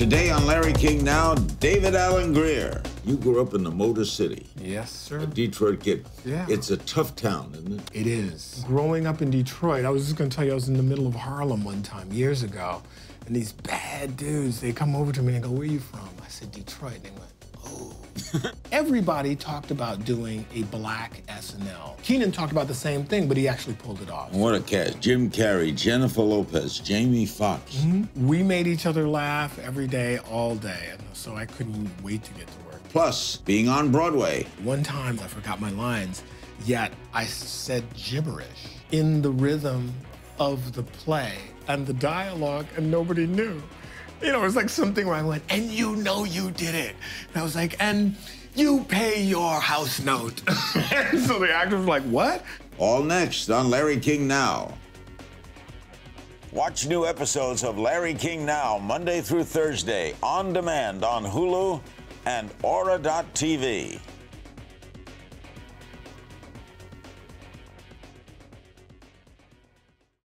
Today on Larry King Now, David Alan Grier. You grew up in the Motor City. Yes, sir. A Detroit kid. Yeah. It's a tough town, isn't it? It is. Growing up in Detroit, I was just gonna tell you, I was in the middle of Harlem one time years ago, and these bad dudes, they come over to me and go, Where you from? I said, Detroit. And they went. Everybody talked about doing a black SNL. Keenen talked about the same thing, but he actually pulled it off. What a cast. Jim Carrey, Jennifer Lopez, Jamie Foxx. Mm-hmm. We made each other laugh every day, all day, and so I couldn't wait to get to work. Plus, being on Broadway. One time I forgot my lines, yet I said gibberish in the rhythm of the play and the dialogue, and nobody knew. You know, it was like something where I went, and you know you did it. And I was like, and you pay your house note. and so the actors were like, what? All next on Larry King Now. Watch new episodes of Larry King Now Monday through Thursday on demand on Hulu and Ora.tv.